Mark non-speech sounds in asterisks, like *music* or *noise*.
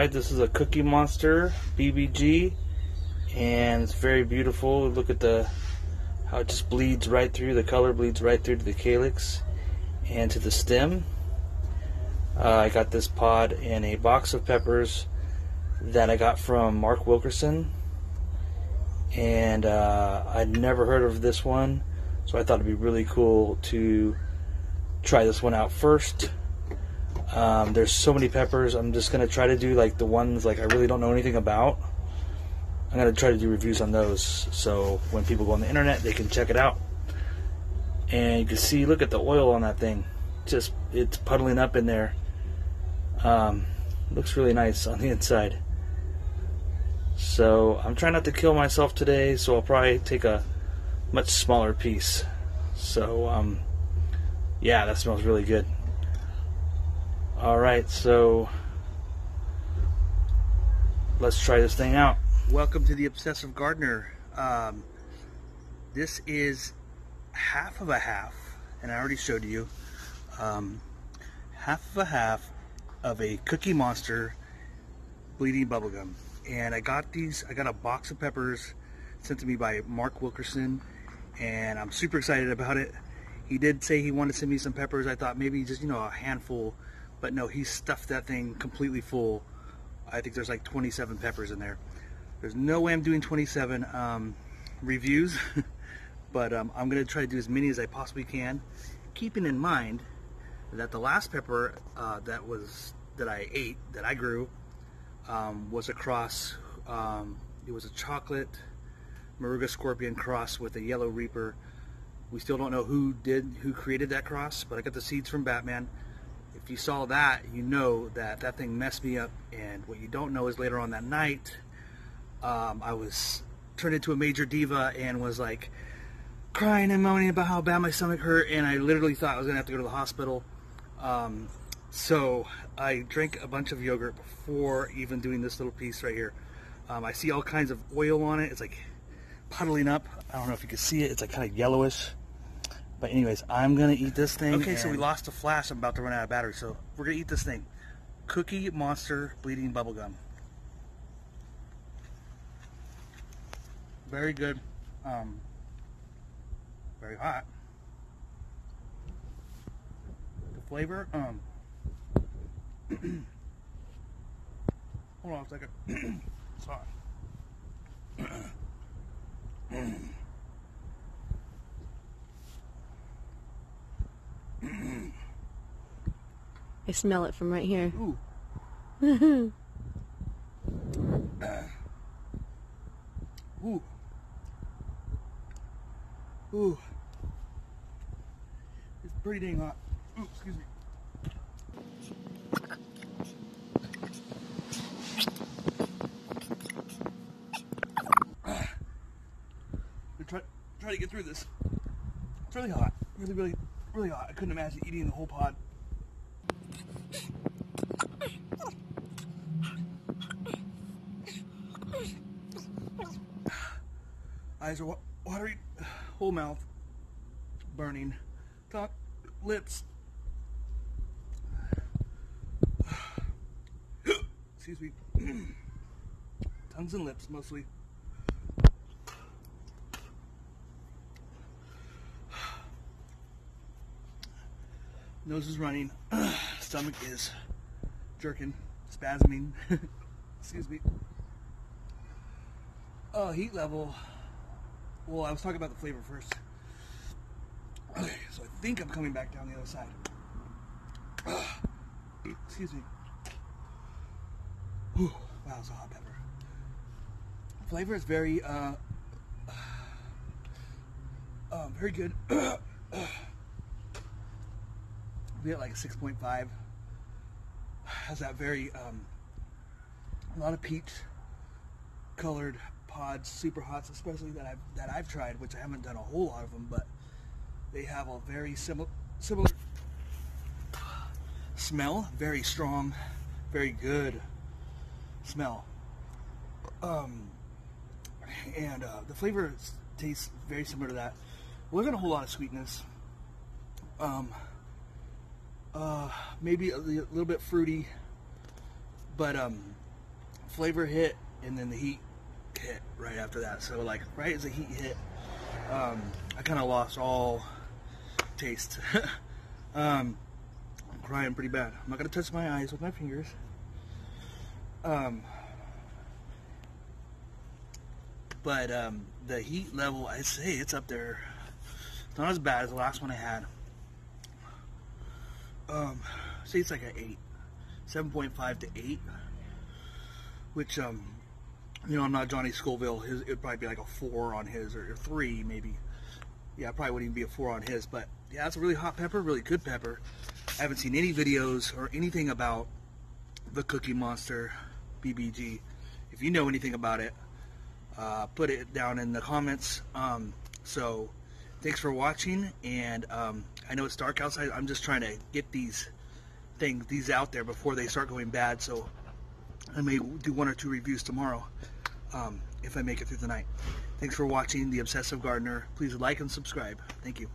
right, this is a Cookie Monster BBG, and it's very beautiful. Look at the how it just bleeds right through. The color bleeds right through to the calyx and to the stem. Uh, I got this pod in a box of peppers that I got from Mark Wilkerson, and uh, I'd never heard of this one, so I thought it'd be really cool to try this one out first. Um, there's so many peppers. I'm just gonna try to do like the ones like I really don't know anything about. I'm gonna try to do reviews on those, so when people go on the internet, they can check it out. And you can see, look at the oil on that thing. Just it's puddling up in there. Um, looks really nice on the inside. So I'm trying not to kill myself today, so I'll probably take a much smaller piece. So um, yeah, that smells really good. All right, so let's try this thing out. Welcome to the Obsessive Gardener. Um, this is half of a half, and I already showed you um, half of a half of a Cookie Monster bleeding bubblegum. And I got these, I got a box of peppers sent to me by Mark Wilkerson, and I'm super excited about it. He did say he wanted to send me some peppers. I thought maybe just, you know, a handful, but no, he stuffed that thing completely full. I think there's like 27 peppers in there. There's no way I'm doing 27 um, reviews, *laughs* but um, I'm going to try to do as many as I possibly can, keeping in mind that the last pepper uh, that was that I ate, that I grew, um, was a cross. Um, it was a chocolate Moruga Scorpion cross with a Yellow Reaper. We still don't know who did, who created that cross, but I got the seeds from Batman. If you saw that, you know that that thing messed me up. And what you don't know is later on that night, um, I was turned into a major diva and was like crying and moaning about how bad my stomach hurt, and I literally thought I was gonna have to go to the hospital. Um, so I drank a bunch of yogurt before even doing this little piece right here. Um, I see all kinds of oil on it. It's like puddling up. I don't know if you can see it. It's like kind of yellowish. But anyways, I'm gonna eat this thing. Okay, so we lost a flash. I'm about to run out of battery, so we're gonna eat this thing. Cookie Monster Bleeding Bubblegum. Very good. Um, very hot. The flavor, um, *clears throat* hold on a second. *clears throat* Sorry. *clears throat* I smell it from right here. Ooh. *laughs* Ooh. Ooh. It's pretty dang hot. Ooh, excuse me. try, try to get through this. It's really hot. Really, really, really hot. I couldn't imagine eating the whole pod. Eyes are wa watery, *sighs* whole mouth burning, tongue, lips. *sighs* Excuse me. *clears throat* Tongues and lips mostly. *sighs* Nose is running. *clears throat* Stomach is jerking, spasming. *laughs* Excuse me. Oh, heat level. Well, I was talking about the flavor first. Okay, so I think I'm coming back down the other side. Excuse me. Whew, wow, it's a hot pepper. Flavor is very, uh, um, very good. *coughs* we at like a 6.5 has that very um, a lot of peach colored pods super hots especially that I've that I've tried which I haven't done a whole lot of them but they have a very similar similar smell very strong very good smell. Um, and uh, the flavor tastes very similar to that. Wasn't a whole lot of sweetness. Um, uh, maybe a, little bit fruity, but um, flavor hit and then the heat hit right after that. So like right as the heat hit, um, I kind of lost all taste. *laughs* um, I'm crying pretty bad. I'm not gonna touch my eyes with my fingers. Um, but um, the heat level, I say it's up there. It's not as bad as the last one I had. Um, say it's like an eight, seven point five to eight, which um, you know, I'm not Johnny Scoville. His it'd probably be like a four on his or, or three maybe. Yeah, probably wouldn't even be a four on his, but yeah, it's a really hot pepper, really good pepper. I haven't seen any videos or anything about the Cookie Monster BBG. If you know anything about it, uh, put it down in the comments. Um, so, thanks for watching, and um, I know it's dark outside. I'm just trying to get these things, these out there before they start going bad. So, I may do one or two reviews tomorrow um, if I make it through the night. Thanks for watching The Obsessive Gardener. Please like and subscribe. Thank you.